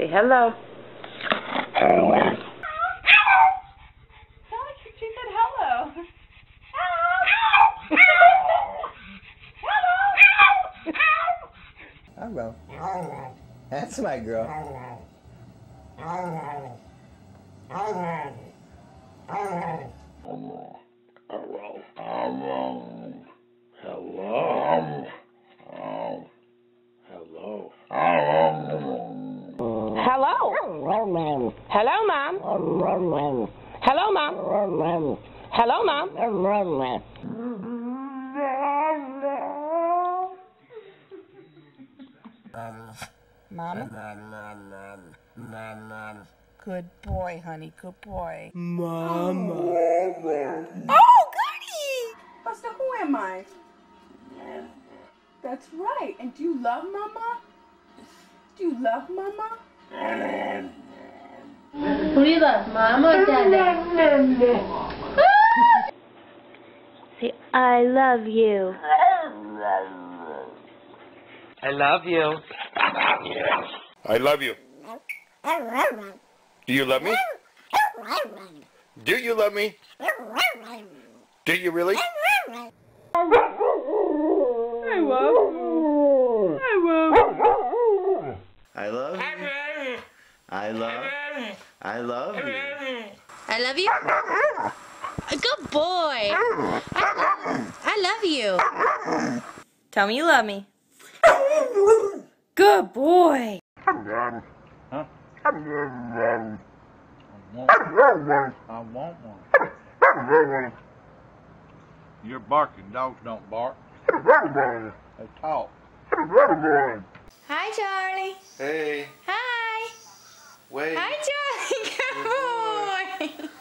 Say hello. She said hello. Hello. That's my girl. Hello. Hello, Mom. Hello, Mom. Hello, Mom. Hello, mom. Hello, mom. Hello, mom. Mama? Good boy, honey. Good boy. Mama. Oh, goody! Buster, who am I? That's right. And do you love Mama? Do you love Mama? Who do love, Mom or Daddy? Say, I love you. I love you. I love you. Do you love me? Do you love me? Do you really? I love you. I love you. I love you. I love. I love you. I love you. Good boy. I, I love you. Tell me you love me. Good boy. Huh? I want one. I want one. You're barking. Dogs don't bark. They talk. Hi, Charlie. Hey,